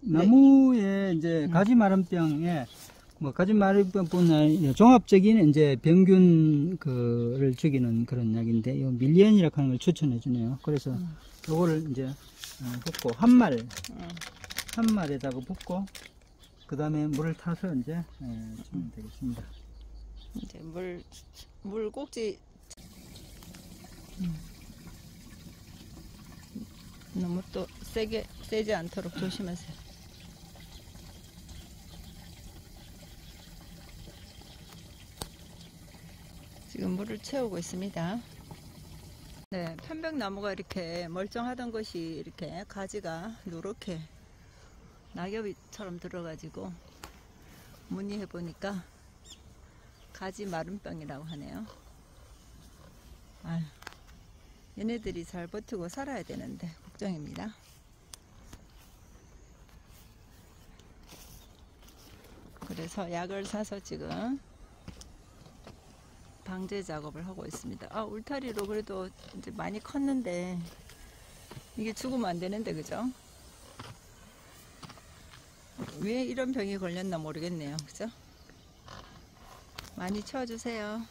나무에 이제 가지 마름병에 뭐 가지 마름병뿐 종합적인 이제 병균 그를 죽이는 그런 약인데 이 밀리언이라고 하는 걸 추천해 주네요. 그래서 요거를 이제 어, 붓고 한 말, 음. 한 말에다가 붓고 그 다음에 물을 타서 이제 예, 주면 되겠습니다. 이제 물, 물 꼭지. 음. 너무 또 세게, 세지 않도록 조심하세요. 지금 물을 채우고 있습니다. 네, 편백나무가 이렇게 멀쩡하던 것이 이렇게 가지가 누렇게 낙엽처럼 들어가지고 문의해 보니까 가지 마름병이라고 하네요. 아휴, 얘네들이 잘 버티고 살아야 되는데 걱정입니다. 그래서 약을 사서 지금 방제 작업을 하고 있습니다. 아, 울타리로 그래도 이제 많이 컸는데 이게 죽으면 안 되는데 그죠? 왜 이런 병이 걸렸나 모르겠네요. 그죠? 많이 치워주세요.